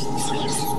Gracias.